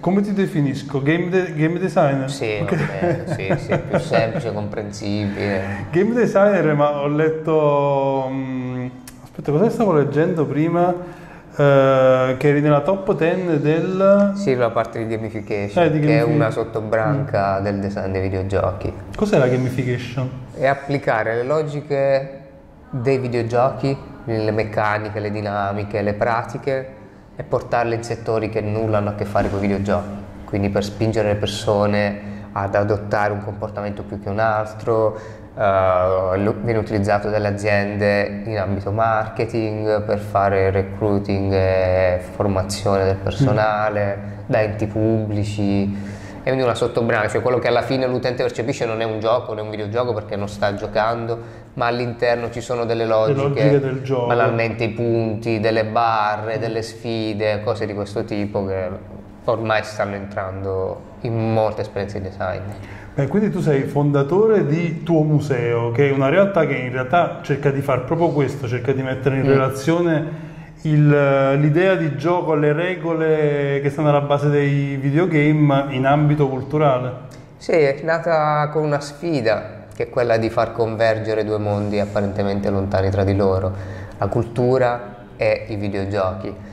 come ti definisco? Game, de- game designer? Sì, okay. sì, sì, più semplice, comprensibile. Game designer, ma ho letto... Um, aspetta, cosa stavo leggendo prima? Uh, che eri nella top 10 del... Sì, la parte di gamification, eh, di che è una sottobranca mm. del design dei videogiochi. Cos'è la gamification? È applicare le logiche dei videogiochi, le meccaniche, le dinamiche, le pratiche e portarle in settori che nulla hanno a che fare con i videogiochi. Quindi per spingere le persone ad adottare un comportamento più che un altro, uh, viene utilizzato dalle aziende in ambito marketing per fare recruiting e formazione del personale, mm. da enti pubblici è quindi una cioè quello che alla fine l'utente percepisce non è un gioco, non è un videogioco perché non sta giocando, ma all'interno ci sono delle logiche, logiche banalmente i punti, delle barre, delle sfide, cose di questo tipo che ormai stanno entrando in molte esperienze di design. Beh, quindi tu sei fondatore di Tuo Museo, che è una realtà che in realtà cerca di fare proprio questo, cerca di mettere in mm. relazione il, l'idea di gioco, le regole che stanno alla base dei videogame in ambito culturale. Sì, è nata con una sfida, che è quella di far convergere due mondi apparentemente lontani tra di loro, la cultura e i videogiochi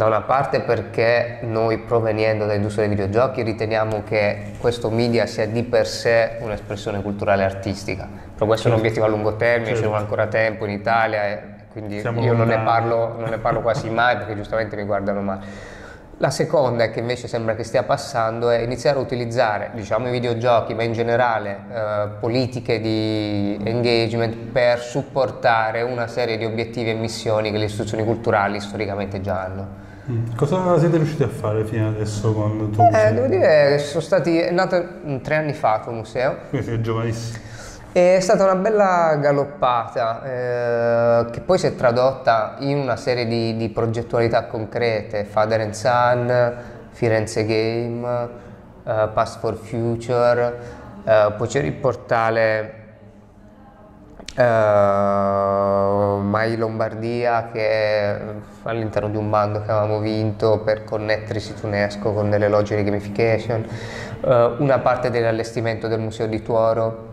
da una parte perché noi proveniendo dall'industria dei videogiochi riteniamo che questo media sia di per sé un'espressione culturale e artistica, però questo certo. è un obiettivo a lungo termine, certo. ci vuole ancora tempo in Italia, quindi Siamo io non ne, parlo, non ne, parlo, quasi mai perché giustamente mi guardano male. La seconda, che invece sembra che stia passando, è iniziare a utilizzare diciamo, i videogiochi, ma in generale eh, politiche di engagement per supportare una serie di obiettivi e missioni che le istituzioni culturali storicamente già hanno. Mm. Cosa siete riusciti a fare fino adesso con il tuo museo? Eh, devo dire che sono stati, è nato tre anni fa il tuo museo. Quindi sei giovanissimo. È stata una bella galoppata eh, che poi si è tradotta in una serie di, di progettualità concrete, Father and Son, Firenze Game, eh, Past for Future, eh, poi c'era il portale Uh, Mai Lombardia che all'interno di un bando che avevamo vinto per connettere il sito UNESCO con delle logiche di gamification, uh, una parte dell'allestimento del Museo di Tuoro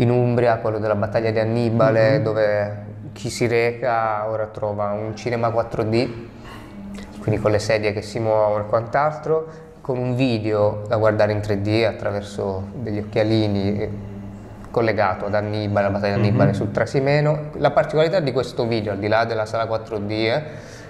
in Umbria, quello della battaglia di Annibale, mm-hmm. dove chi si reca ora trova un cinema 4D, quindi con le sedie che si muovono e quant'altro, con un video da guardare in 3D attraverso degli occhialini collegato ad Annibale, la battaglia di Annibale mm-hmm. sul Trasimeno. La particolarità di questo video, al di là della sala 4D, eh,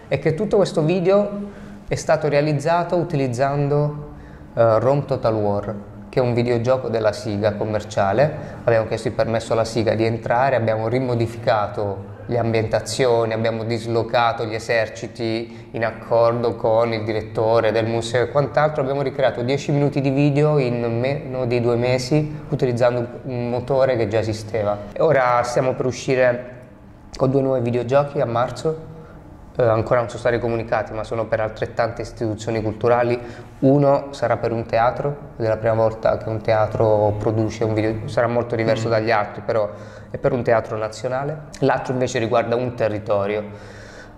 è che tutto questo video è stato realizzato utilizzando uh, Rome Total War, che è un videogioco della Siga commerciale. Abbiamo chiesto il permesso alla Siga di entrare, abbiamo rimodificato le ambientazioni, abbiamo dislocato gli eserciti in accordo con il direttore del museo e quant'altro, abbiamo ricreato 10 minuti di video in meno di due mesi utilizzando un motore che già esisteva. Ora stiamo per uscire con due nuovi videogiochi a marzo, eh, ancora non sono stati comunicati ma sono per altrettante istituzioni culturali, uno sarà per un teatro, ed è la prima volta che un teatro produce un video, sarà molto diverso mm. dagli altri però è per un teatro nazionale, l'altro invece riguarda un territorio,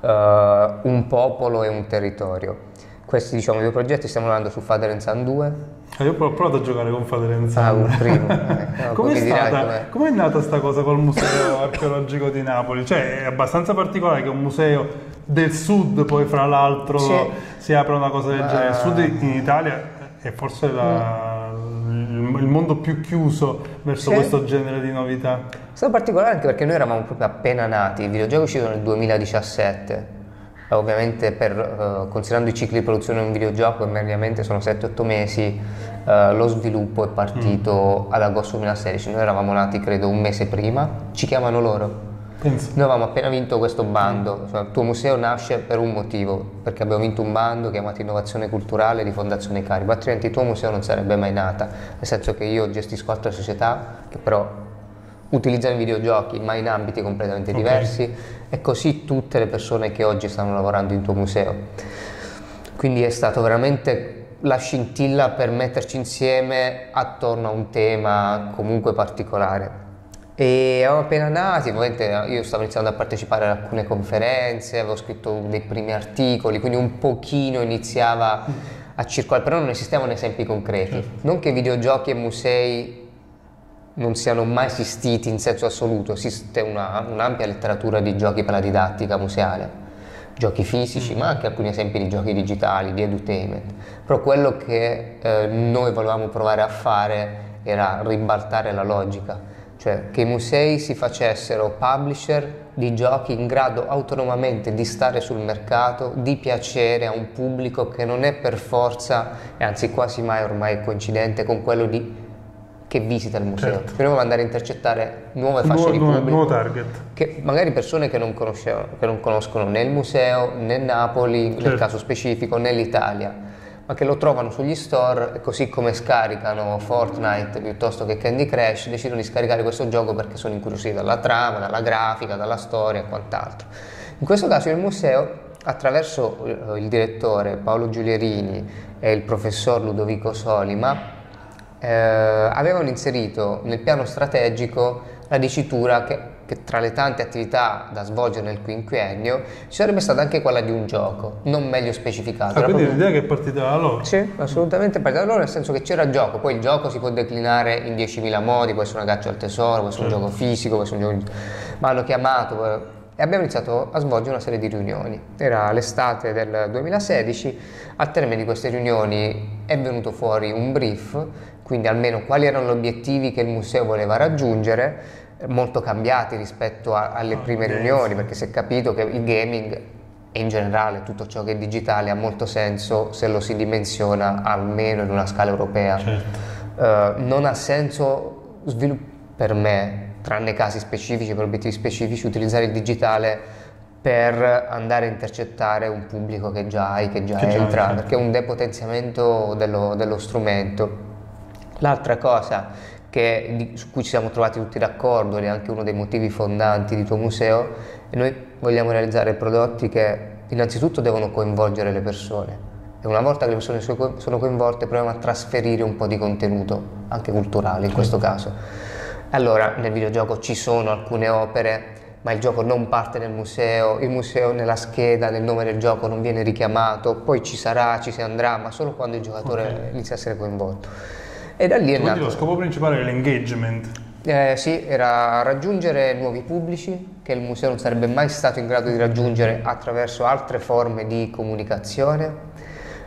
uh, un popolo e un territorio. Questi diciamo due progetti stiamo lavorando su Father and Son 2. Ah, io ho provato a giocare con Father and Son. Ah, un primo. Eh, no, stata, com'è nata questa cosa col Museo Archeologico di Napoli? Cioè è abbastanza particolare che un museo del sud poi fra l'altro sì. si apra una cosa del Ma... genere. Il sud in Italia è forse la... Mm il mondo più chiuso verso sì. questo genere di novità. È stato particolare anche perché noi eravamo proprio appena nati, il videogioco è uscito nel 2017. Ovviamente per, uh, considerando i cicli di produzione di un videogioco, mediamente sono 7-8 mesi, uh, lo sviluppo è partito mm. ad agosto 2016, noi eravamo nati credo un mese prima, ci chiamano loro. Penso. Noi avevamo appena vinto questo bando, cioè, il tuo museo nasce per un motivo, perché abbiamo vinto un bando chiamato Innovazione Culturale di Fondazione Caribo, altrimenti il tuo museo non sarebbe mai nata, nel senso che io gestisco altre società che però utilizzano i videogiochi ma in ambiti completamente okay. diversi e così tutte le persone che oggi stanno lavorando in tuo museo. Quindi è stato veramente la scintilla per metterci insieme attorno a un tema comunque particolare. E eravamo appena nati, ovviamente io stavo iniziando a partecipare ad alcune conferenze, avevo scritto dei primi articoli, quindi un pochino iniziava a circolare, però non esistevano esempi concreti. Certo. Non che videogiochi e musei non siano mai esistiti in senso assoluto, esiste una, un'ampia letteratura di giochi per la didattica museale, giochi fisici, mm. ma anche alcuni esempi di giochi digitali, di edutainment. Però quello che eh, noi volevamo provare a fare era ribaltare la logica, cioè che i musei si facessero publisher di giochi in grado autonomamente di stare sul mercato, di piacere a un pubblico che non è per forza, e anzi quasi mai ormai coincidente con quello di che visita il museo. Certo. Dobbiamo andare a intercettare nuove fasce nuovo, di pubblico. Nuovo target. Che magari persone che non, che non conoscono né il museo, né Napoli certo. nel caso specifico, né l'Italia, ma che lo trovano sugli store e così come scaricano Fortnite piuttosto che Candy Crush, decidono di scaricare questo gioco perché sono incuriositi dalla trama, dalla grafica, dalla storia e quant'altro. In questo caso il museo attraverso eh, il direttore Paolo Giulierini e il professor Ludovico Solima eh, avevano inserito nel piano strategico la dicitura che, che, tra le tante attività da svolgere nel quinquennio ci sarebbe stata anche quella di un gioco, non meglio specificato. Ah, quindi l'idea che è partita da loro? Sì, assolutamente partita da loro, nel senso che c'era gioco, poi il gioco si può declinare in 10.000 modi, può essere una caccia al tesoro, può essere sì. un gioco fisico, può essere un gioco... ma hanno chiamato e abbiamo iniziato a svolgere una serie di riunioni. Era l'estate del 2016, al termine di queste riunioni è venuto fuori un brief quindi almeno quali erano gli obiettivi che il museo voleva raggiungere, molto cambiati rispetto a, alle prime riunioni, perché si è capito che il gaming e in generale tutto ciò che è digitale ha molto senso se lo si dimensiona almeno in una scala europea. Certo. Uh, non ha senso svilupp- per me, tranne casi specifici, per obiettivi specifici, utilizzare il digitale per andare a intercettare un pubblico che già hai, che già che entra, già perché è un depotenziamento dello, dello strumento. L'altra cosa che, di, su cui ci siamo trovati tutti d'accordo ed è anche uno dei motivi fondanti di tuo museo, è noi vogliamo realizzare prodotti che innanzitutto devono coinvolgere le persone e una volta che le persone sono coinvolte proviamo a trasferire un po' di contenuto, anche culturale in questo caso. Allora nel videogioco ci sono alcune opere ma il gioco non parte nel museo, il museo nella scheda nel nome del gioco non viene richiamato, poi ci sarà, ci si andrà, ma solo quando il giocatore okay. inizia a essere coinvolto. E da lì è Quindi nato... lo scopo principale è l'engagement. Eh, sì, era raggiungere nuovi pubblici che il museo non sarebbe mai stato in grado di raggiungere attraverso altre forme di comunicazione,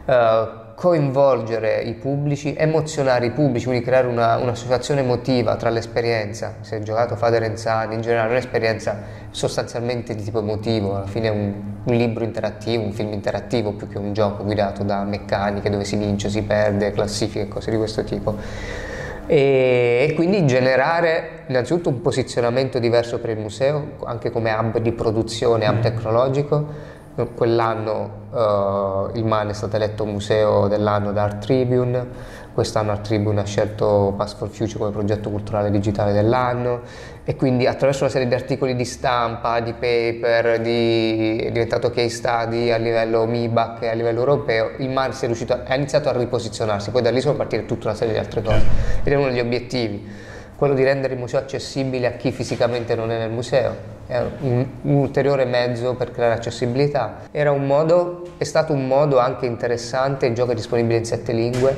eh, coinvolgere i pubblici, emozionare i pubblici, quindi creare una, un'associazione emotiva tra l'esperienza, se hai giocato and Son, in generale un'esperienza sostanzialmente di tipo emotivo, alla fine è un, un, libro interattivo, un film interattivo più che un gioco guidato da meccaniche dove si vince, si perde, classifiche, cose di questo tipo. E, e quindi generare innanzitutto un posizionamento diverso per il museo, anche come hub di produzione, hub mm. tecnologico, Quell'anno uh, il MAN è stato eletto museo dell'anno da Art Tribune, quest'anno Art Tribune ha scelto Pass for Future come progetto culturale digitale dell'anno. E quindi attraverso una serie di articoli di stampa, di paper, di, è diventato case study a livello MIBAC e a livello europeo, il MAN si è riuscito a, ha iniziato a riposizionarsi, poi da lì sono partire tutta una serie di altre cose. Ed è uno degli obiettivi quello di rendere il museo accessibile a chi fisicamente non è nel museo. È un, un ulteriore mezzo per creare accessibilità. Era un modo, è stato un modo anche interessante, il gioco è disponibile in sette lingue,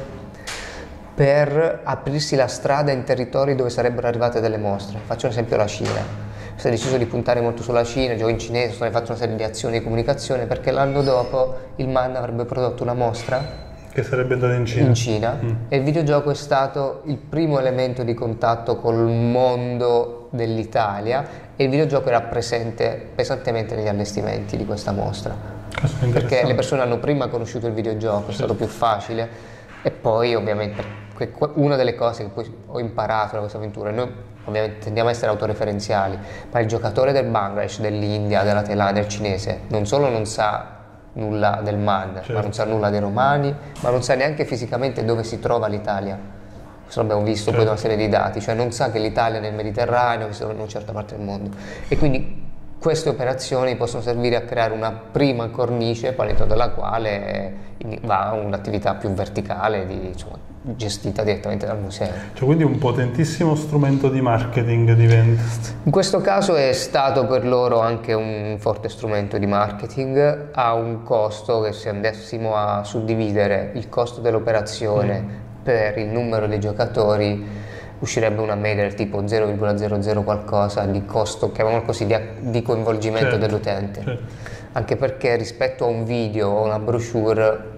per aprirsi la strada in territori dove sarebbero arrivate delle mostre. Faccio un esempio la Cina. Si è deciso di puntare molto sulla Cina, gioco in cinese, sono fatto una serie di azioni di comunicazione perché l'anno dopo il MAN avrebbe prodotto una mostra che sarebbe andato in Cina. In Cina. Mm. E il videogioco è stato il primo elemento di contatto col mondo dell'Italia e il videogioco era presente pesantemente negli allestimenti di questa mostra. Perché le persone hanno prima conosciuto il videogioco, è stato più facile e poi ovviamente una delle cose che poi ho imparato da questa avventura, noi ovviamente tendiamo a essere autoreferenziali, ma il giocatore del Bangladesh, dell'India, della Thailandia, del cinese, non solo non sa nulla del MAN, certo. ma non sa nulla dei romani, ma non sa neanche fisicamente dove si trova l'Italia. Questo l'abbiamo visto certo. poi da una serie di dati, cioè non sa che l'Italia è nel Mediterraneo, che si trova in una certa parte del mondo. E quindi queste operazioni possono servire a creare una prima cornice all'interno della quale va un'attività più verticale di, insomma, gestita direttamente dal museo. Cioè quindi un potentissimo strumento di marketing diventa. In questo caso è stato per loro anche un forte strumento di marketing, ha un costo che se andassimo a suddividere il costo dell'operazione mm. per il numero dei giocatori uscirebbe una media del tipo 0,00 qualcosa di costo, chiamiamolo così, di, di coinvolgimento certo, dell'utente. Certo. Anche perché rispetto a un video o una brochure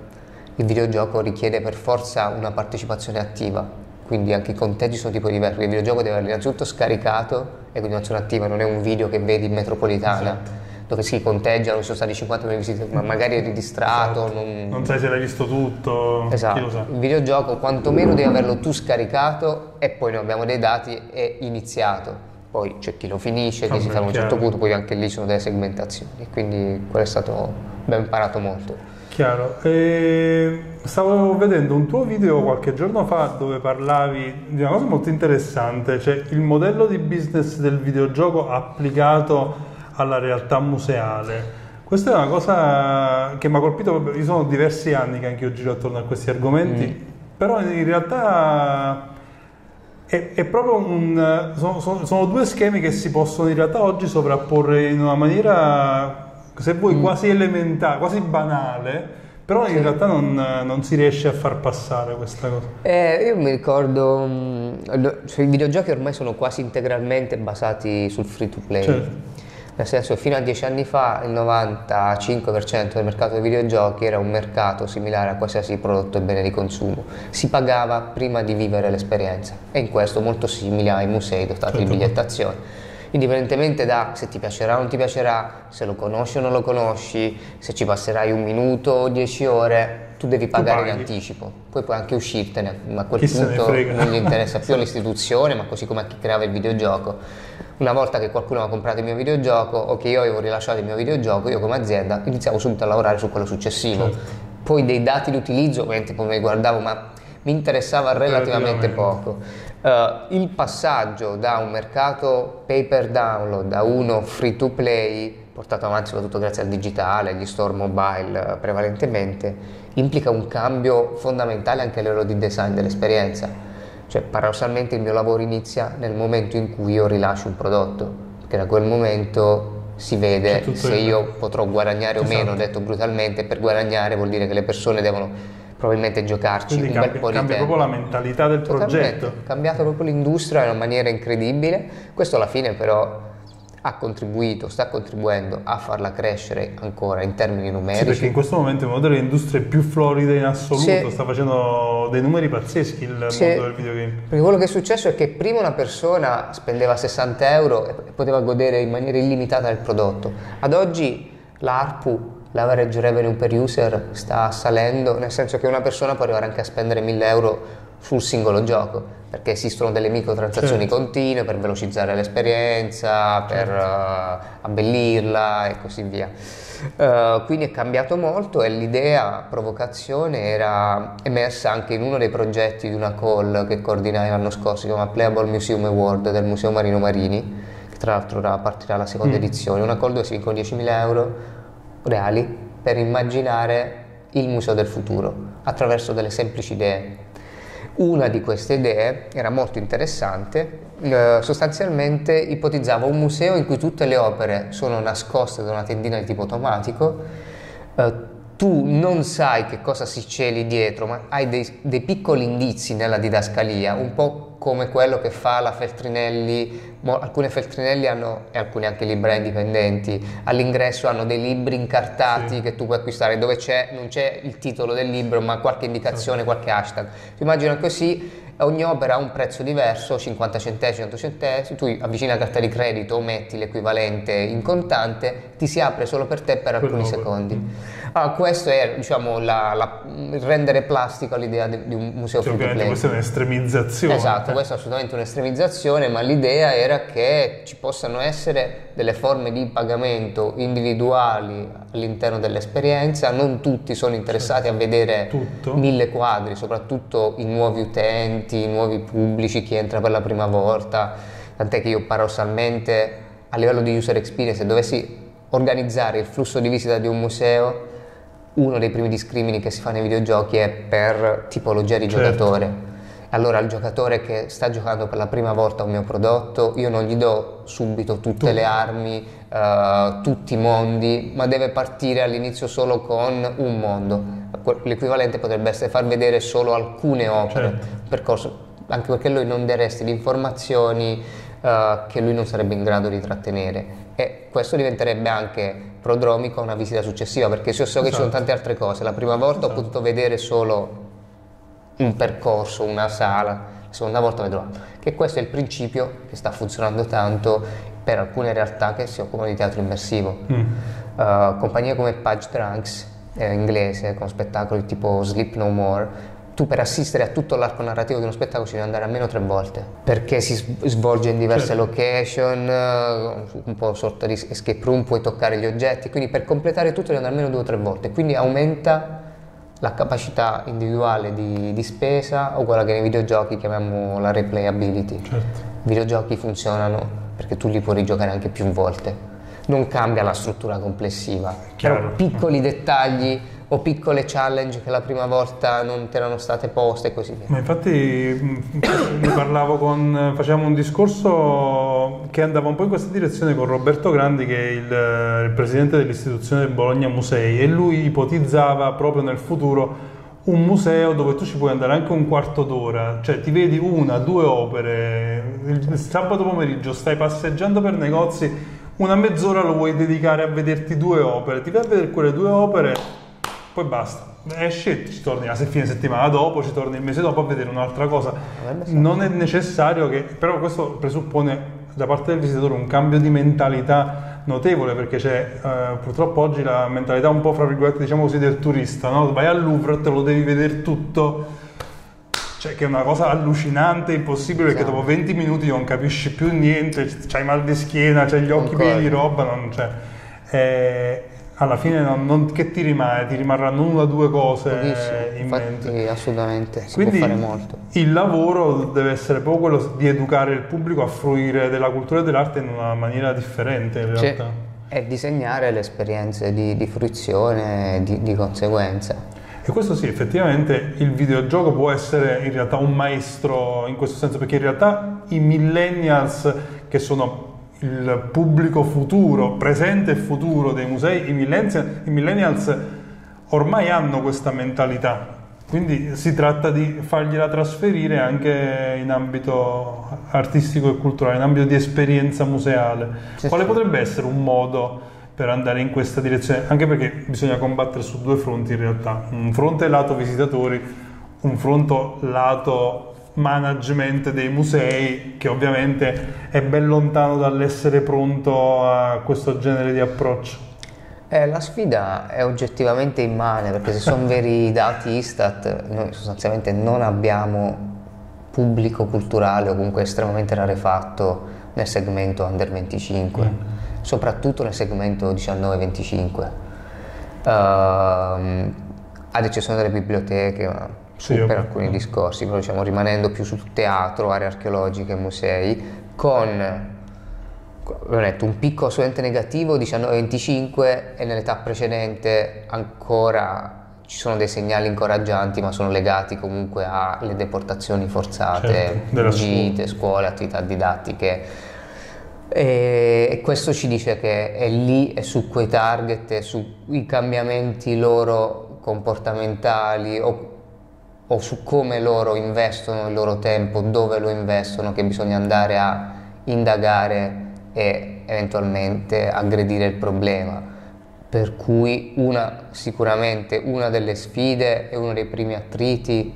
il videogioco richiede per forza una partecipazione attiva, quindi anche i conteggi sono tipo diversi. Il videogioco deve essere innanzitutto scaricato e continuazione attiva, non è un video che vedi in metropolitana. Esatto dove si conteggiano, sono stati 50.000 visite, ma magari eri distratto. Esatto. Non... non... sai se l'hai visto tutto. Esatto. Il videogioco quantomeno devi averlo tu scaricato e poi noi abbiamo dei dati e iniziato. Poi c'è chi lo finisce, chi ah, si fa a un certo punto, poi anche lì sono delle segmentazioni. Quindi quello è stato, abbiamo imparato molto. Chiaro. E stavo vedendo un tuo video qualche giorno fa dove parlavi di una cosa molto interessante, cioè il modello di business del videogioco applicato alla realtà museale. Questa è una cosa che mi ha colpito, io sono diversi anni che anche io giro attorno a questi argomenti, mm. però in realtà è, è proprio un... Sono, sono, sono, due schemi che si possono in realtà oggi sovrapporre in una maniera, se vuoi, mm. quasi elementare, quasi banale, però in sì. realtà non, non, si riesce a far passare questa cosa. Eh, io mi ricordo, mm, cioè, i videogiochi ormai sono quasi integralmente basati sul free to play. Certo nel senso fino a dieci anni fa il 95% del mercato dei videogiochi era un mercato similare a qualsiasi prodotto e bene di consumo, si pagava prima di vivere l'esperienza. E in questo molto simile ai musei dotati certo. di bigliettazione. Indipendentemente da se ti piacerà o non ti piacerà, se lo conosci o non lo conosci, se ci passerai un minuto o dieci ore, tu devi pagare in anticipo, poi puoi anche uscirtene, ma a quel chi punto non gli interessa più all'istituzione, ma così come a chi creava il videogioco una volta che qualcuno aveva comprato il mio videogioco o che io avevo rilasciato il mio videogioco, io come azienda iniziavo subito a lavorare su quello successivo. Certo. Poi dei dati di utilizzo, ovviamente come guardavo, ma mi interessava relativamente poco. Uh, il passaggio da un mercato pay per download a uno free to play, portato avanti soprattutto grazie al digitale, agli store mobile uh, prevalentemente, implica un cambio fondamentale anche a livello di design dell'esperienza cioè, paradossalmente il mio lavoro inizia nel momento in cui io rilascio un prodotto, perché da quel momento si vede se io potrò guadagnare esatto. o meno, esatto. detto brutalmente, per guadagnare vuol dire che le persone devono probabilmente giocarci Quindi un cambia, bel po' di cambia tempo. proprio la mentalità del Totalmente. progetto. È cambiata proprio l'industria in una maniera incredibile. Questo alla fine però ha contribuito, sta contribuendo a farla crescere ancora in termini numerici. Sì, perché in questo momento è una delle industrie più floride in assoluto, sì. sta facendo dei numeri pazzeschi il sì. mondo del videogame. Perché quello che è successo è che prima una persona spendeva 60 euro e poteva godere in maniera illimitata del prodotto. Ad oggi l'ARPU l'average revenue per user sta salendo, nel senso che una persona può arrivare anche a spendere 1000 euro sul singolo gioco perché esistono delle microtransazioni certo. continue per velocizzare l'esperienza, per certo. uh, abbellirla e così via. Uh, quindi è cambiato molto e l'idea provocazione era emersa anche in uno dei progetti di una call che coordinai l'anno scorso, si chiama Playable Museum Award del Museo Marino Marini, che tra l'altro partirà la seconda mm. edizione, una call dove si vincono 10.000 euro reali per immaginare il museo del futuro attraverso delle semplici idee una di queste idee era molto interessante, eh, sostanzialmente ipotizzava un museo in cui tutte le opere sono nascoste da una tendina di tipo automatico, eh, tu non sai che cosa si celi dietro, ma hai dei, dei piccoli indizi nella didascalia, un po' come quello che fa la Feltrinelli, alcune Feltrinelli hanno, e alcune anche librai indipendenti, all'ingresso hanno dei libri incartati sì. che tu puoi acquistare dove c'è, non c'è il titolo del libro ma qualche indicazione, qualche hashtag. Tu immagina così, ogni opera ha un prezzo diverso, 50 centesimi, 100 centesimi, tu avvicini la carta di credito o metti l'equivalente in contante, ti si apre solo per te per alcuni secondi. Ah, questo è diciamo, la, la, rendere plastico l'idea di, di un museo cioè, free to play. Questa è un'estremizzazione. Esatto, questa è assolutamente un'estremizzazione, ma l'idea era che ci possano essere delle forme di pagamento individuali all'interno dell'esperienza, non tutti sono interessati a vedere Tutto. mille quadri, soprattutto i nuovi utenti, i nuovi pubblici, chi entra per la prima volta, tant'è che io paradossalmente a livello di user experience, se dovessi organizzare il flusso di visita di un museo, uno dei primi discrimini che si fa nei videogiochi è per tipologia di certo. giocatore. Allora al giocatore che sta giocando per la prima volta un mio prodotto, io non gli do subito tutte tu. le armi, uh, tutti i mondi, ma deve partire all'inizio solo con un mondo. L'equivalente potrebbe essere far vedere solo alcune opere, certo. percorso, anche perché lui non daresti le informazioni uh, che lui non sarebbe in grado di trattenere e questo diventerebbe anche prodromico a una visita successiva perché se io so che esatto. ci sono esatto. tante altre cose la prima volta esatto. ho potuto vedere solo un percorso, una sala la seconda volta vedrò che questo è il principio che sta funzionando tanto per alcune realtà che si occupano di teatro immersivo mm. uh, compagnie come Page Trunks eh, inglese con spettacoli tipo Sleep No More tu per assistere a tutto l'arco narrativo di uno spettacolo ci devi andare almeno tre volte perché si svolge in diverse certo. location, eh, un po' sorta di escape room, puoi toccare gli oggetti, quindi per completare tutto devi andare almeno due o tre volte, quindi aumenta la capacità individuale di, di spesa o quella che nei videogiochi chiamiamo la replayability. Certo. I videogiochi funzionano perché tu li puoi rigiocare anche più volte, non cambia la struttura complessiva, Chiaro. però piccoli dettagli o piccole challenge che la prima volta non ti erano state poste e così via. Ma infatti mm, ne parlavo con, facevamo un discorso che andava un po' in questa direzione con Roberto Grandi che è il, il presidente dell'istituzione Bologna Musei e lui ipotizzava proprio nel futuro un museo dove tu ci puoi andare anche un quarto d'ora, cioè ti vedi una, due opere, il sabato pomeriggio stai passeggiando per negozi, una mezz'ora lo vuoi dedicare a vederti due opere, ti vai a vedere quelle due opere poi basta. Esci e ci torni la fine settimana dopo, ci torni il mese dopo a vedere un'altra cosa. Non è necessario che, però questo presuppone da parte del visitatore un cambio di mentalità notevole perché c'è eh, purtroppo oggi la mentalità un po' fra virgolette diciamo così del turista, no? vai al Louvre, te lo devi vedere tutto, cioè che è una cosa allucinante, impossibile perché dopo 20 minuti non capisci più niente, c'hai mal di schiena, c'hai gli occhi pieni di roba, non c'è. Eh, alla fine non, non, che ti rimane? Ti rimarranno una o due cose Pochissimo. in Infatti, mente. assolutamente, si Quindi, può fare molto. Il lavoro deve essere proprio quello di educare il pubblico a fruire della cultura e dell'arte in una maniera differente in realtà. Sì. E disegnare le esperienze di, di fruizione di, di conseguenza. E questo sì, effettivamente il videogioco può essere in realtà un maestro in questo senso, perché in realtà i millennials che sono il pubblico futuro, presente e futuro dei musei, i millennials, ormai hanno questa mentalità, quindi si tratta di fargliela trasferire anche in ambito artistico e culturale, in ambito di esperienza museale. Sì, Quale potrebbe essere un modo per andare in questa direzione? Anche perché bisogna combattere su due fronti in realtà, un fronte lato visitatori, un fronte lato management dei musei che ovviamente è ben lontano dall'essere pronto a questo genere di approccio. Eh, la sfida è oggettivamente immane perché se sono veri i dati Istat noi sostanzialmente non abbiamo pubblico culturale o comunque estremamente rarefatto nel segmento under 25, mm. soprattutto nel segmento 19-25. Uh, ad eccezione delle biblioteche, su sì, per alcuni discorsi, però diciamo rimanendo più sul teatro, aree archeologiche, musei, con detto, un picco assolutamente negativo 19-25 e nell'età precedente ancora ci sono dei segnali incoraggianti ma sono legati comunque alle deportazioni forzate, certo, gite, scuole, attività didattiche. E questo ci dice che è lì e su quei target e sui cambiamenti loro comportamentali o o su come loro investono il loro tempo, dove lo investono, che bisogna andare a indagare e eventualmente aggredire il problema. Per cui una, sicuramente una delle sfide e uno dei primi attriti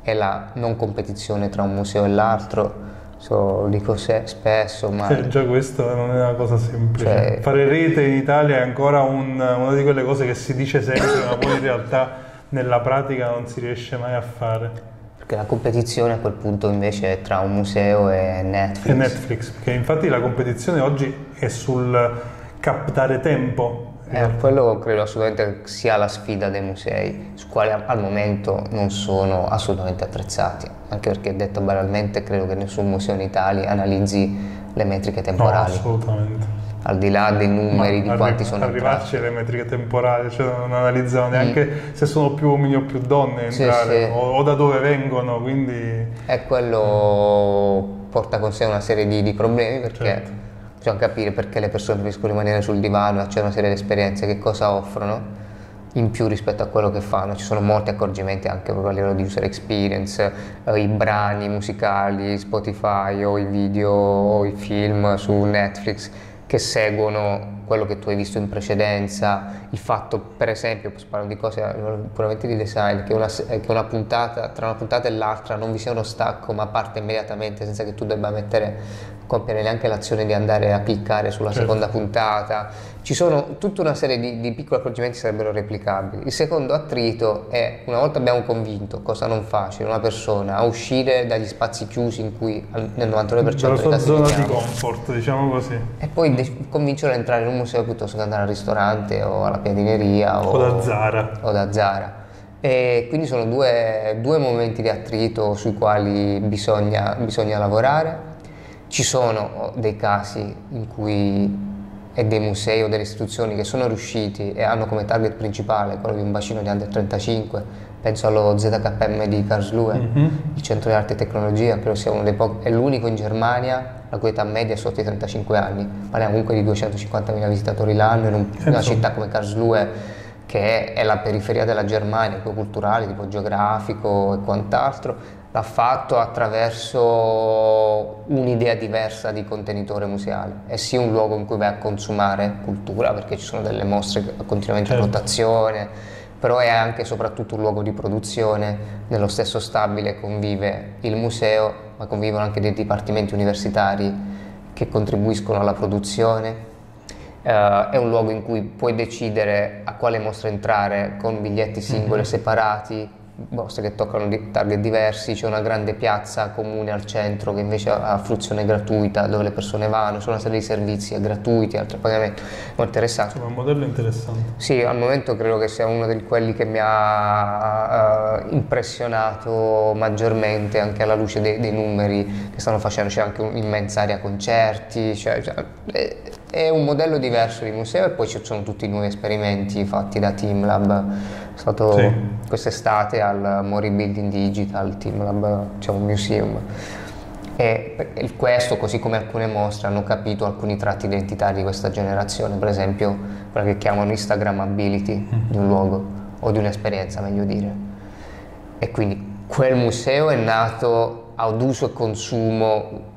è la non competizione tra un museo e l'altro. So, lo dico se, spesso, ma... Sì, già questo non è una cosa semplice. Cioè, Fare rete in Italia è ancora un, una di quelle cose che si dice sempre, ma poi in realtà nella pratica non si riesce mai a fare. Perché la competizione a quel punto invece è tra un museo e Netflix. E Netflix, perché infatti la competizione oggi è sul captare tempo. Eh, quello credo assolutamente sia la sfida dei musei, su quali al momento non sono assolutamente attrezzati, anche perché detto banalmente credo che nessun museo in Italia analizzi le metriche temporali. No, assolutamente. Al di là dei numeri, Ma di quanti sono arrivarci alle metriche temporali, cioè non analizzano neanche mm. se sono più uomini o più donne entrare, sì, sì. O, o, da dove vengono, quindi... E quello porta con sé una serie di, di problemi perché... Certo bisogna capire perché le persone preferiscono rimanere sul divano, c'è una serie di esperienze, che cosa offrono in più rispetto a quello che fanno. Ci sono molti accorgimenti anche proprio a livello di user experience, eh, i brani musicali, Spotify o i video o i film su Netflix che seguono quello che tu hai visto in precedenza, il fatto per esempio, parlo di cose puramente di design, che una, che una puntata, tra una puntata e l'altra non vi sia uno stacco ma parte immediatamente senza che tu debba mettere, compiere neanche l'azione di andare a cliccare sulla certo. seconda puntata. Ci sono tutta una serie di, di piccoli accorgimenti che sarebbero replicabili. Il secondo attrito è, una volta abbiamo convinto, cosa non facile, una persona a uscire dagli spazi chiusi in cui nel 99% della sua zona di comfort, diciamo così. E poi de- convincerlo ad entrare in un museo piuttosto che andare al ristorante o alla piadineria o, o da Zara. O da Zara. E quindi sono due, due, momenti di attrito sui quali bisogna, bisogna lavorare. Ci sono dei casi in cui e dei musei o delle istituzioni che sono riusciti e hanno come target principale quello di un bacino di under 35, penso allo ZKM di Karlsruhe, mm-hmm. il centro di arte e tecnologia, credo sia uno dei pochi, è l'unico in Germania la cui età media è sotto i 35 anni, parliamo comunque di 250.000 visitatori l'anno in un, una città come Karlsruhe che è la periferia della Germania, culturale, tipo geografico e quant'altro, l'ha fatto attraverso un'idea diversa di contenitore museale. È sì un luogo in cui vai a consumare cultura, perché ci sono delle mostre continuamente certo. in rotazione, però è anche e soprattutto un luogo di produzione, nello stesso stabile convive il museo, ma convivono anche dei dipartimenti universitari che contribuiscono alla produzione. Uh, è un luogo in cui puoi decidere a quale mostra entrare con biglietti singoli mm-hmm. separati, mostre che toccano target diversi, c'è una grande piazza comune al centro che invece ha fruizione gratuita dove le persone vanno, c'è una serie di servizi gratuiti, altri pagamenti, molto interessanti. Insomma, un modello interessante. Sì, al momento credo che sia uno di quelli che mi ha uh, impressionato maggiormente anche alla luce dei, dei, numeri che stanno facendo, c'è anche un'immensa area concerti, cioè, cioè, è, è un modello diverso di museo e poi ci sono tutti i nuovi esperimenti fatti da TeamLab stato sì. quest'estate al Mori Building Digital Team Lab, diciamo Museum. E questo, così come alcune mostre, hanno capito alcuni tratti identitari di questa generazione, per esempio quella che chiamano Instagrammability mm. di un luogo o di un'esperienza, meglio dire. E quindi quel museo è nato ad uso e consumo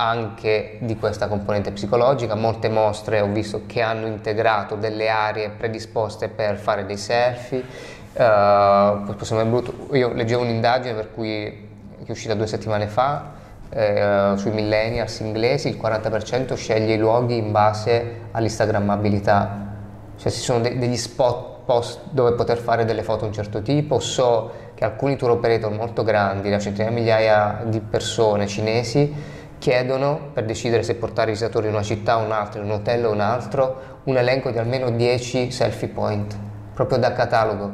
anche di questa componente psicologica. Molte mostre ho visto che hanno integrato delle aree predisposte per fare dei selfie. Uh, io leggevo un'indagine per cui, che è uscita due settimane fa eh, sui millennials inglesi, il 40% sceglie i luoghi in base all'instagrammabilità, cioè ci sono de- degli spot dove poter fare delle foto di un certo tipo, so che alcuni tour operator molto grandi, da centinaia di migliaia di persone cinesi, chiedono per decidere se portare i visitatori in una città o un'altra, in un hotel o un altro, un elenco di almeno 10 selfie point, proprio da catalogo.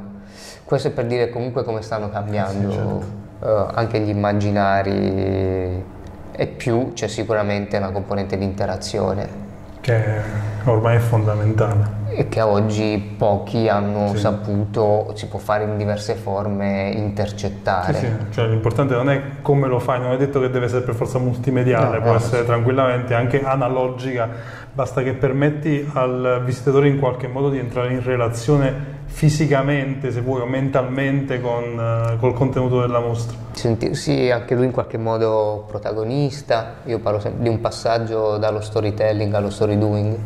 Questo è per dire comunque come stanno cambiando sì, certo. uh, anche gli immaginari e più c'è sicuramente una componente di interazione. Che ormai è fondamentale e che oggi pochi hanno sì. saputo, si può fare in diverse forme, intercettare. Sì, sì. Cioè, l'importante non è come lo fai, non è detto che deve essere per forza multimediale, no, può no, essere sì. tranquillamente anche analogica, basta che permetti al visitatore in qualche modo di entrare in relazione fisicamente, se vuoi, o mentalmente con uh, col contenuto della mostra. Sentirsi anche lui in qualche modo protagonista, io parlo sempre di un passaggio dallo storytelling allo story doing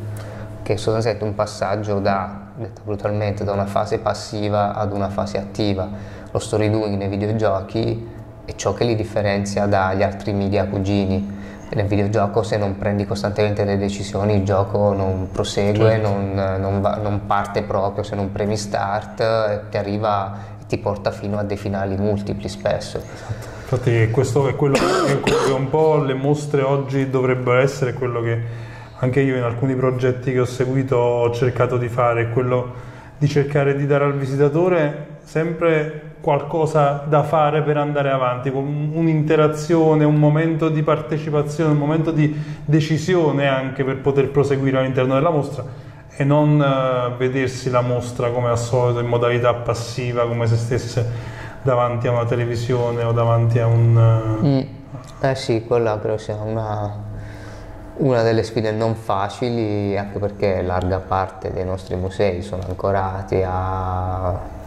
che sostanzialmente è un passaggio da, detto brutalmente, da una fase passiva ad una fase attiva. Lo story doing nei videogiochi è ciò che li differenzia dagli altri media cugini. Nel videogioco se non prendi costantemente le decisioni il gioco non prosegue, certo. non, non, va, non, parte proprio, se non premi start ti arriva e ti porta fino a dei finali multipli spesso. Esatto. Infatti questo è quello che un po' le mostre oggi dovrebbero essere, quello che anche io in alcuni progetti che ho seguito ho cercato di fare quello di cercare di dare al visitatore sempre qualcosa da fare per andare avanti, un'interazione, un momento di partecipazione, un momento di decisione anche per poter proseguire all'interno della mostra e non uh, vedersi la mostra come al solito in modalità passiva, come se stesse davanti a una televisione o davanti a un... Uh... Mm. Eh sì, quella credo sia una, una delle sfide non facili, anche perché larga parte dei nostri musei sono ancorati a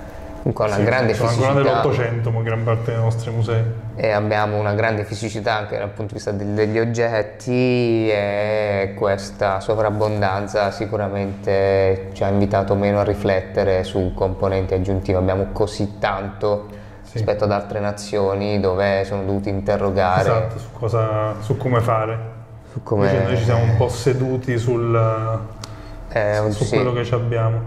con una sì, grande fisicità. ancora dell'Ottocento, ma gran parte dei nostri musei. E abbiamo una grande fisicità anche dal punto di vista degli, degli oggetti e questa sovrabbondanza sicuramente ci ha invitato meno a riflettere su componenti aggiuntivi. Abbiamo così tanto sì. rispetto ad altre nazioni dove sono dovuti interrogare. Esatto, su, cosa, su come fare. Su come... Invece noi ci siamo un po' seduti sul, eh, su sì. quello che abbiamo.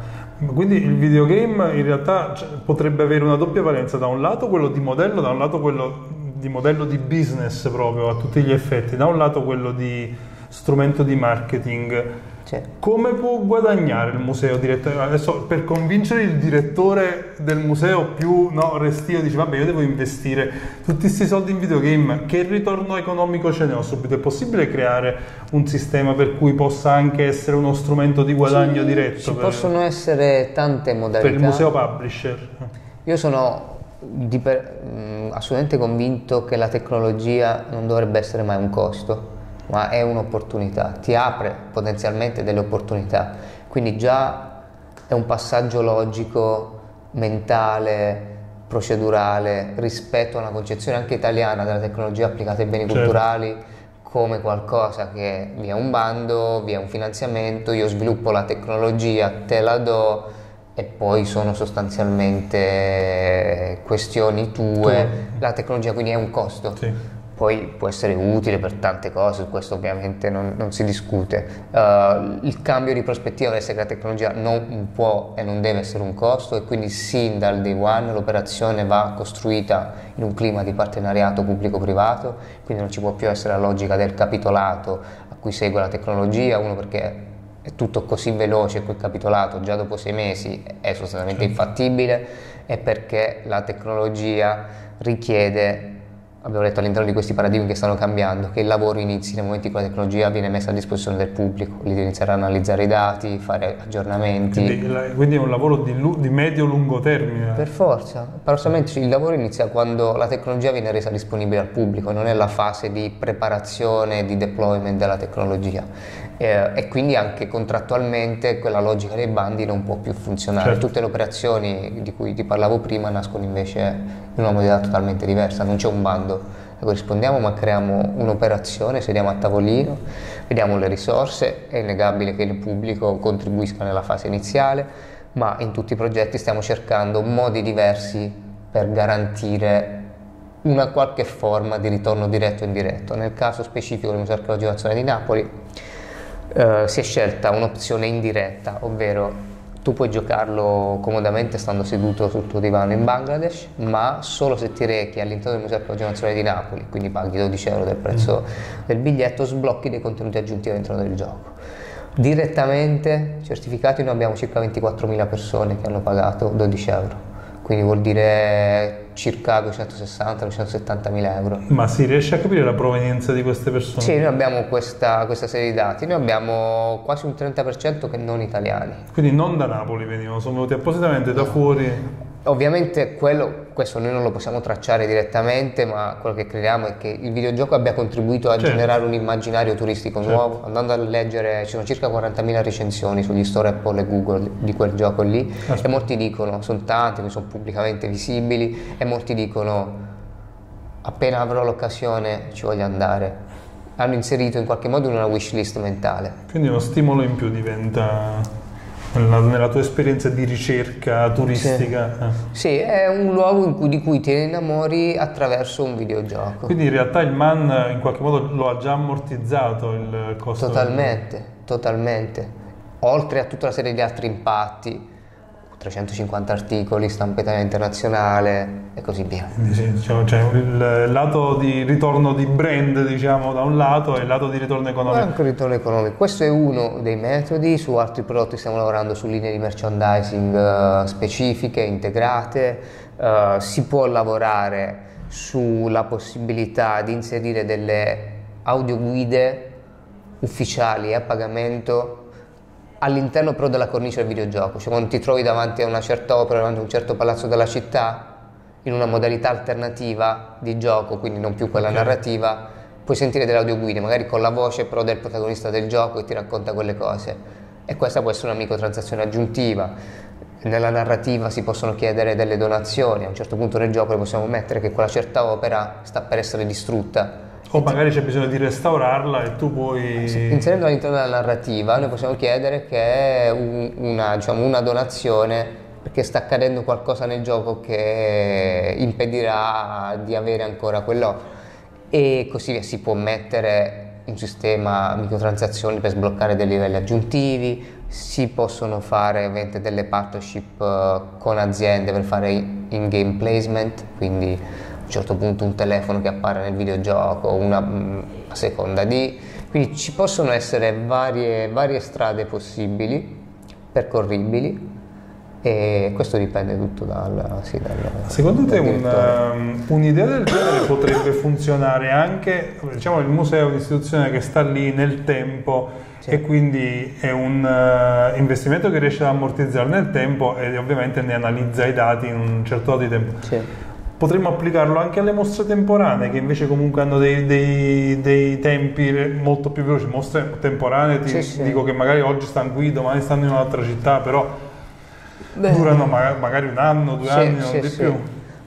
Quindi il videogame in realtà potrebbe avere una doppia valenza, da un lato quello di modello, da un lato quello di modello di business proprio a tutti gli effetti, da un lato quello di strumento di marketing sì. Come può guadagnare il museo direttore? Adesso per convincere il direttore del museo più no, restio, dice vabbè io devo investire tutti questi soldi in videogame, che ritorno economico ce ne ho subito? È possibile creare un sistema per cui possa anche essere uno strumento di guadagno sì, diretto? Ci per, possono essere tante modalità. Per il museo publisher? Io sono per, mm, assolutamente convinto che la tecnologia non dovrebbe essere mai un costo ma è un'opportunità, ti apre potenzialmente delle opportunità, quindi già è un passaggio logico, mentale, procedurale rispetto a una concezione anche italiana della tecnologia applicata ai beni certo. culturali come qualcosa che via un bando, via un finanziamento, io sviluppo la tecnologia, te la do e poi sono sostanzialmente questioni tue, la tecnologia quindi è un costo. Sì poi può essere utile per tante cose, su questo ovviamente non, non si discute. Uh, il cambio di prospettiva che la tecnologia non può e non deve essere un costo e quindi sin dal day one l'operazione va costruita in un clima di partenariato pubblico-privato, quindi non ci può più essere la logica del capitolato a cui segue la tecnologia, uno perché è tutto così veloce quel capitolato già dopo sei mesi è sostanzialmente certo. infattibile e perché la tecnologia richiede abbiamo detto all'interno di questi paradigmi che stanno cambiando, che il lavoro inizi nel momento in cui la tecnologia viene messa a disposizione del pubblico, lì iniziare a analizzare i dati, fare aggiornamenti. Quindi, quindi è un lavoro di, di medio-lungo termine. Per forza, paradossalmente il lavoro inizia quando la tecnologia viene resa disponibile al pubblico, non è la fase di preparazione di deployment della tecnologia. Eh, e quindi anche contrattualmente quella logica dei bandi non può più funzionare. Certo. Tutte le operazioni di cui ti parlavo prima nascono invece in una modalità totalmente diversa, non c'è un bando a cui rispondiamo, ma creiamo un'operazione, sediamo a tavolino, vediamo le risorse, è innegabile che il pubblico contribuisca nella fase iniziale, ma in tutti i progetti stiamo cercando modi diversi per garantire una qualche forma di ritorno diretto o indiretto. Nel caso specifico del Museo Archeologico Nazionale di Napoli eh, si è scelta un'opzione indiretta, ovvero tu puoi giocarlo comodamente stando seduto sul tuo divano in Bangladesh, ma solo se ti rechi all'interno del Museo Archeologico Nazionale di Napoli, quindi paghi 12 euro del prezzo mm. del biglietto, sblocchi dei contenuti aggiuntivi all'interno del gioco. Direttamente certificati noi abbiamo circa 24.000 persone che hanno pagato 12 euro quindi vuol dire circa 260-270 mila euro. Ma si riesce a capire la provenienza di queste persone? Sì, noi abbiamo questa, questa serie di dati, noi abbiamo quasi un 30% che non italiani. Quindi non da Napoli venivano, sono venuti appositamente da fuori? Ovviamente quello, questo noi non lo possiamo tracciare direttamente, ma quello che crediamo è che il videogioco abbia contribuito a certo. generare un immaginario turistico certo. nuovo. Andando a leggere, ci sono circa 40.000 recensioni sugli store Apple e Google di quel gioco lì Aspetta. e molti dicono, sono tanti, sono pubblicamente visibili e molti dicono appena avrò l'occasione ci voglio andare. Hanno inserito in qualche modo una wish list mentale. Quindi uno stimolo in più diventa nella, nella, tua esperienza di ricerca turistica. Sì, sì è un luogo cui, di cui ti innamori attraverso un videogioco. Quindi in realtà il MAN in qualche modo lo ha già ammortizzato il costo? Totalmente, del... totalmente. Oltre a tutta una serie di altri impatti, 350 articoli, stampa italiana internazionale e così via. Sì, cioè, cioè, il lato di ritorno di brand, diciamo, da un lato e il lato di ritorno economico. Anche il ritorno economico. Questo è uno dei metodi, su altri prodotti stiamo lavorando su linee di merchandising uh, specifiche, integrate, uh, si può lavorare sulla possibilità di inserire delle audioguide ufficiali a pagamento all'interno però della cornice del videogioco, cioè quando ti trovi davanti a una certa opera, davanti a un certo palazzo della città, in una modalità alternativa di gioco, quindi non più quella okay. narrativa, puoi sentire delle audioguide, magari con la voce però del protagonista del gioco che ti racconta quelle cose. E questa può essere una microtransazione aggiuntiva. Nella narrativa si possono chiedere delle donazioni, a un certo punto nel gioco le possiamo mettere che quella certa opera sta per essere distrutta o magari c'è bisogno di restaurarla e tu puoi... Inserendo all'interno della narrativa noi possiamo chiedere che è un, una, diciamo, una donazione perché sta accadendo qualcosa nel gioco che impedirà di avere ancora quello. E così via si può mettere un sistema microtransazioni per sbloccare dei livelli aggiuntivi, si possono fare ovviamente delle partnership eh, con aziende per fare in-game placement, quindi un certo punto un telefono che appare nel videogioco, una, mm, seconda di... Quindi ci possono essere varie, varie strade possibili, percorribili, e questo dipende tutto dal, sì, dal Secondo dal te un, um, un'idea del genere potrebbe funzionare anche, diciamo il museo è un'istituzione che sta lì nel tempo sì. e quindi è un uh, investimento che riesce ad ammortizzare nel tempo e ovviamente ne analizza i dati in un certo lato di tempo. Sì potremmo applicarlo anche alle mostre temporanee che invece comunque hanno dei, dei, dei tempi molto più veloci. Mostre temporanee ti sì, sì. dico che magari oggi stanno qui domani stanno in un'altra città però Beh. durano magari un anno due sì, anni non di più.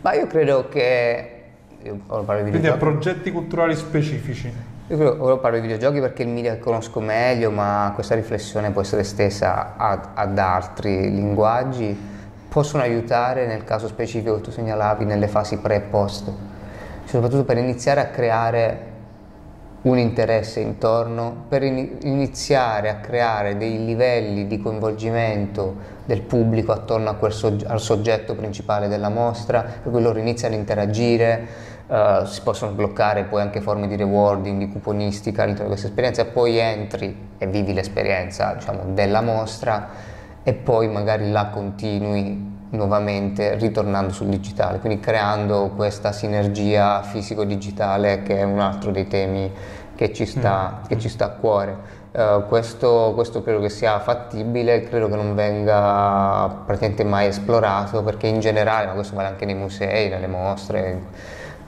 Ma io credo che io quindi a progetti culturali specifici. Io credo, ora parlo di videogiochi perché il media conosco meglio ma questa riflessione può essere estesa ad, ad altri linguaggi possono aiutare nel caso specifico che tu segnalavi nelle fasi pre e post, soprattutto per iniziare a creare un interesse intorno, per iniziare a creare dei livelli di coinvolgimento del pubblico attorno sogge- al soggetto principale della mostra, per cui loro iniziano a interagire, uh, si possono bloccare poi anche forme di rewarding, di cuponistica all'interno di questa esperienza, poi entri e vivi l'esperienza diciamo, della mostra e poi magari la continui nuovamente ritornando sul digitale, quindi creando questa sinergia fisico-digitale che è un altro dei temi che ci sta, mm. che ci sta a cuore. Uh, questo, questo, credo che sia fattibile, credo che non venga praticamente mai esplorato perché in generale, ma questo vale anche nei musei, nelle mostre,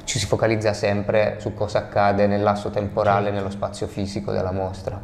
ci si focalizza sempre su cosa accade nell'asso temporale, nello spazio fisico della mostra,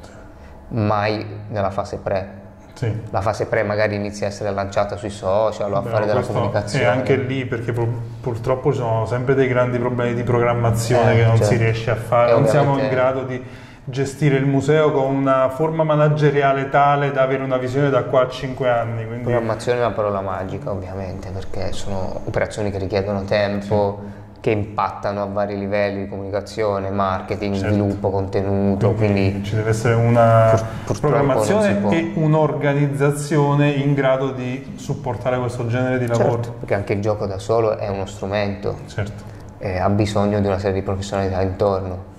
mai nella fase pre. Sì. La fase pre magari inizia a essere lanciata sui social o a Beh, fare della comunicazione. E anche lì perché purtroppo ci sono sempre dei grandi problemi di programmazione eh, che non cioè, si riesce a fare, non siamo in grado di gestire il museo con una forma manageriale tale da avere una visione da qua a 5 anni. Quindi... Programmazione è una parola magica ovviamente perché sono operazioni che richiedono tempo. Sì che impattano a vari livelli di comunicazione, marketing, certo. sviluppo, contenuto. Quindi, quindi, ci deve essere una pur, programmazione e un'organizzazione in grado di supportare questo genere di lavoro. Certo, perché anche il gioco da solo è uno strumento, certo. eh, ha bisogno di una serie di professionalità intorno.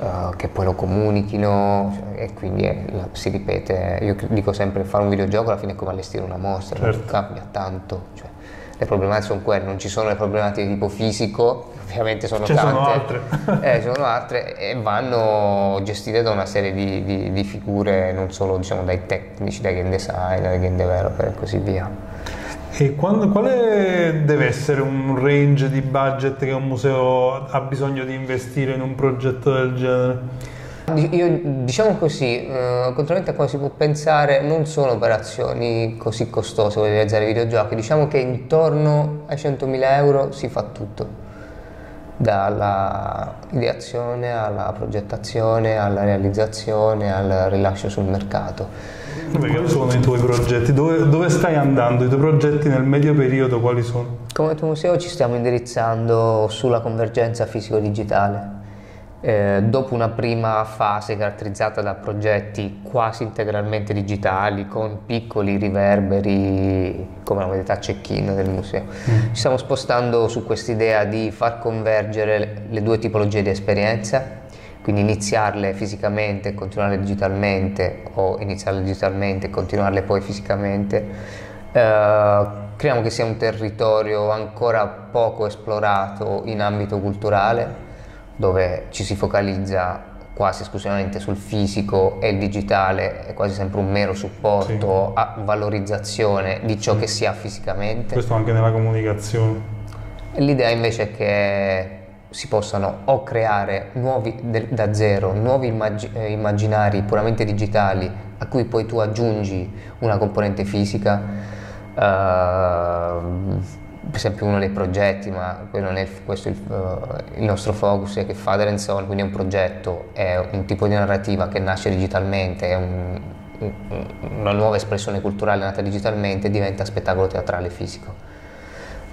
Uh, che poi lo comunichino cioè, e quindi è, la, si ripete. Io dico sempre fare un videogioco alla fine è come allestire una mostra, certo. non cambia tanto. Cioè, le problematiche sono quelle, non ci sono le problematiche di tipo fisico, ovviamente sono ci tante, sono altre. eh, sono altre e vanno gestite da una serie di, di, di figure, non solo diciamo, dai tecnici, dai game designer, dai game developer e così via. E quando, quale deve essere un range di budget che un museo ha bisogno di investire in un progetto del genere? Io, diciamo così, eh, contrariamente a come si può pensare, non sono operazioni così costose per realizzare videogiochi, diciamo che intorno ai 100.000 euro si fa tutto, dalla ideazione alla progettazione, alla realizzazione, al rilascio sul mercato. Quali sono i tuoi progetti? Dove, dove, stai andando? I tuoi progetti nel medio periodo quali sono? Come tuo museo ci stiamo indirizzando sulla convergenza fisico-digitale eh, dopo una prima fase caratterizzata da progetti quasi integralmente digitali con piccoli riverberi come la modalità check-in del museo, mm. ci stiamo spostando su quest'idea di far convergere le due tipologie di esperienza, quindi iniziarle fisicamente e continuarle digitalmente o iniziarle digitalmente e continuarle poi fisicamente. Eh, crediamo che sia un territorio ancora poco esplorato in ambito culturale dove ci si focalizza quasi esclusivamente sul fisico e il digitale è quasi sempre un mero supporto sì. a valorizzazione di ciò sì. che si ha fisicamente. Questo anche nella comunicazione. L'idea invece è che si possano o creare nuovi, da zero nuovi immag- eh, immaginari puramente digitali a cui poi tu aggiungi una componente fisica. Uh, per esempio uno dei progetti, ma è questo il, uh, il, nostro focus, è che Father and Son, quindi è un progetto, è un tipo di narrativa che nasce digitalmente, è un, una nuova espressione culturale nata digitalmente e diventa spettacolo teatrale fisico.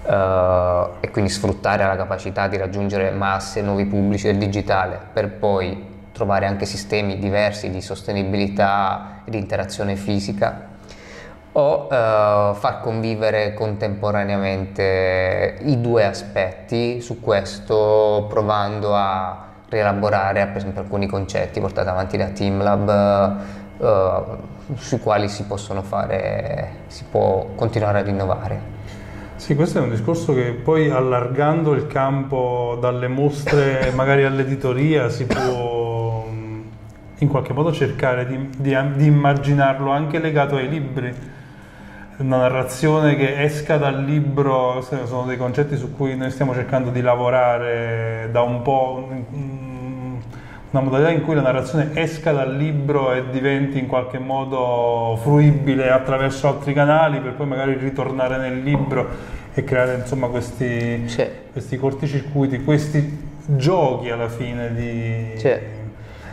Uh, e quindi sfruttare la capacità di raggiungere masse, nuovi pubblici del digitale per poi trovare anche sistemi diversi di sostenibilità e di interazione fisica o uh, far convivere contemporaneamente i due aspetti su questo provando a rielaborare per esempio alcuni concetti portati avanti da TeamLab uh, sui quali si possono fare, si può continuare ad innovare. Sì, questo è un discorso che poi allargando il campo dalle mostre magari all'editoria si può in qualche modo cercare di, di, di immaginarlo anche legato ai libri una narrazione che esca dal libro, sono dei concetti su cui noi stiamo cercando di lavorare da un po', una modalità in cui la narrazione esca dal libro e diventi in qualche modo fruibile attraverso altri canali per poi magari ritornare nel libro e creare insomma questi, questi corticircuiti, questi giochi alla fine di... Sì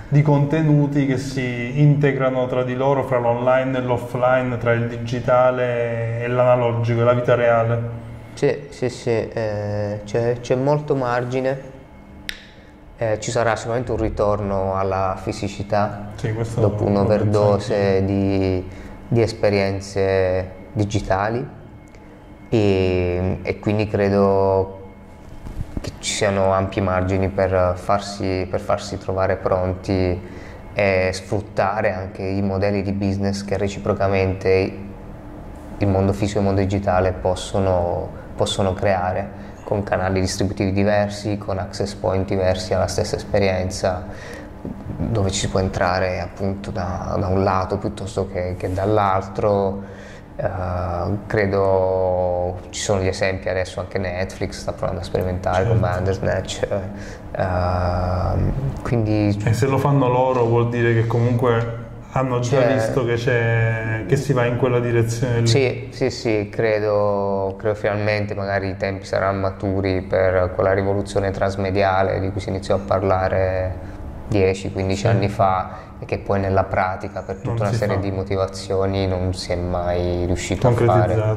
di contenuti che si integrano tra di loro, fra l'online e l'offline, tra il digitale e l'analogico, la vita reale. Sì, sì, sì, eh, c'è, c'è, molto margine. Eh, ci sarà sicuramente un ritorno alla fisicità sì, dopo un'overdose di, di, esperienze digitali e, e quindi credo che ci siano ampi margini per farsi, per farsi trovare pronti e sfruttare anche i modelli di business che reciprocamente il mondo fisico e il mondo digitale possono, possono creare con canali distributivi diversi, con access point diversi alla stessa esperienza, dove ci si può entrare appunto da, da un lato piuttosto che, che dall'altro Uh, credo ci sono gli esempi adesso anche Netflix sta provando a sperimentare certo. con Bandersnatch uh, quindi e se lo fanno loro vuol dire che comunque hanno già c'è... visto che, che, si va in quella direzione lì. Sì, sì, sì, credo, credo finalmente magari i tempi saranno maturi per quella rivoluzione transmediale di cui si iniziò a parlare 10-15 sì. anni fa e che poi nella pratica per tutta non una serie fa. di motivazioni non si è mai riuscito a fare.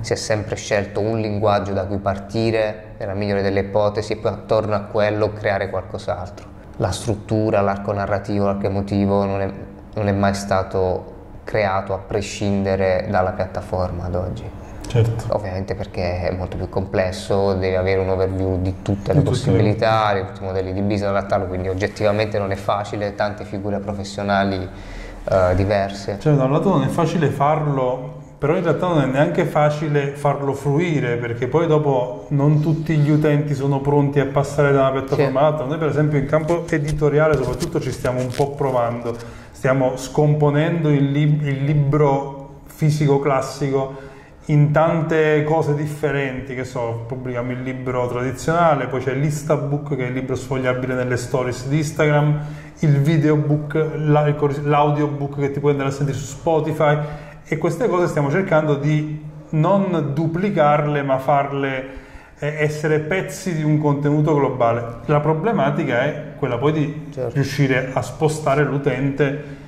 Si è sempre scelto un linguaggio da cui partire, nella migliore delle ipotesi, e poi attorno a quello creare qualcos'altro. La struttura, l'arco narrativo, l'arco emotivo non è, non è mai stato creato a prescindere dalla piattaforma ad oggi. Certo. Ovviamente perché è molto più complesso, devi avere un overview di tutte le possibilità, di tutti i modelli di business adattarlo, quindi oggettivamente non è facile, tante figure professionali uh, diverse. Cioè da un lato non è facile farlo, però in realtà non è neanche facile farlo fruire, perché poi dopo non tutti gli utenti sono pronti a passare da una piattaforma all'altra. Noi per esempio in campo editoriale soprattutto ci stiamo un po' provando, stiamo scomponendo il, lib- il libro fisico classico in tante cose differenti, che so, pubblichiamo il libro tradizionale, poi c'è l'Instabook che è il libro sfogliabile nelle stories di Instagram, il videobook, l'audiobook che ti puoi andare a sentire su Spotify e queste cose stiamo cercando di non duplicarle ma farle eh, essere pezzi di un contenuto globale. La problematica è quella poi di certo. riuscire a spostare l'utente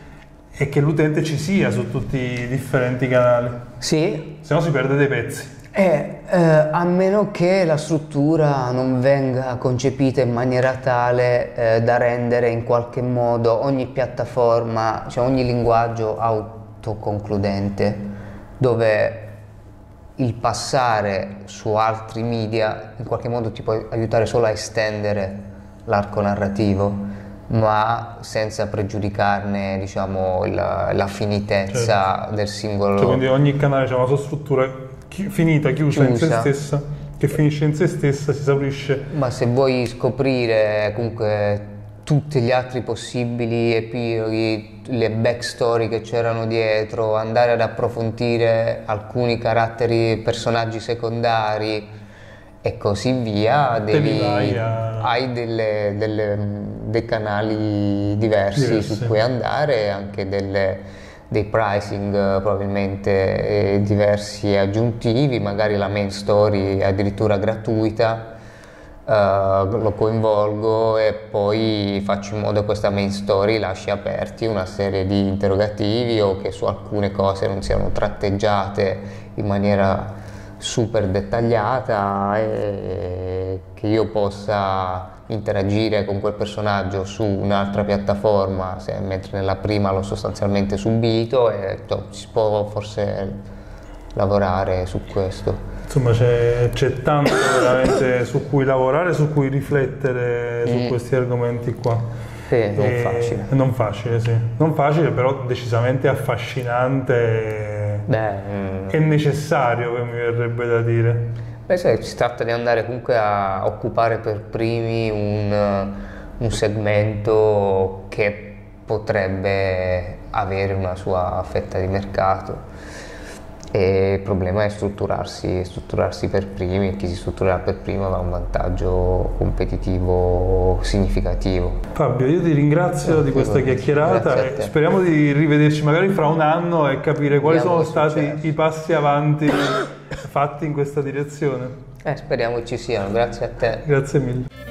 e che l'utente ci sia su tutti i differenti canali. Sì. Se no si perde dei pezzi. Eh, eh, a meno che la struttura non venga concepita in maniera tale eh, da rendere in qualche modo ogni piattaforma, cioè ogni linguaggio autoconcludente, dove il passare su altri media in qualche modo ti può aiutare solo a estendere l'arco narrativo, ma senza pregiudicarne diciamo, la, la finitezza certo. del singolo. Cioè, quindi ogni canale ha una sua struttura chi- finita, chiusa, chiusa, in se stessa, che finisce in se stessa, si esaurisce. Ma se vuoi scoprire comunque tutti gli altri possibili epiloghi, le backstory che c'erano dietro, andare ad approfondire alcuni caratteri, personaggi secondari e così via, devi, a... hai delle, delle, dei canali diversi, diversi, su cui andare, anche delle dei pricing eh, probabilmente eh, diversi e aggiuntivi, magari la main story è addirittura gratuita, uh, lo coinvolgo e poi faccio in modo che questa main story lasci aperti una serie di interrogativi o che su alcune cose non siano tratteggiate in maniera super dettagliata e che io possa interagire con quel personaggio su un'altra piattaforma, se, mentre nella prima l'ho sostanzialmente subito e to, si può forse lavorare su questo. Insomma c'è, c'è tanto veramente su cui lavorare, su cui riflettere mm. su questi argomenti qua. Sì, non facile. Non facile, sì. Non facile, però decisamente affascinante Beh, mm. e necessario, che mi verrebbe da dire. Beh, sai, si tratta di andare comunque a occupare per primi un, un segmento che potrebbe avere una sua fetta di mercato. E il problema è strutturarsi, strutturarsi per primi e chi si strutturerà per primo avrà un vantaggio competitivo significativo. Fabio, io ti ringrazio Grazie di questa chiacchierata e speriamo di rivederci magari fra un anno e capire quali Vediamo sono stati successo. i passi avanti fatti in questa direzione. Eh, speriamo ci siano, grazie a te. Grazie mille.